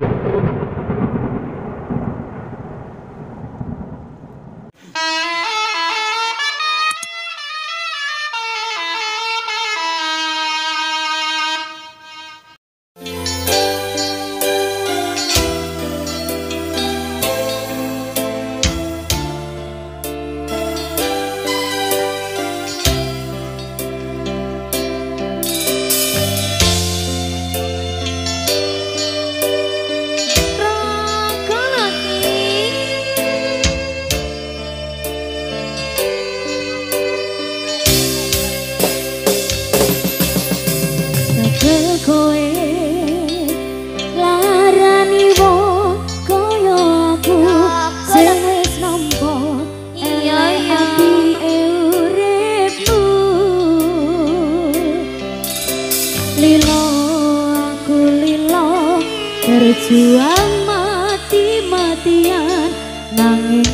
Thank you. koe. Larani wong kaya aku sing wis nampa iya iya. uripmu lilo aku lilo berjuang mati-matian nanging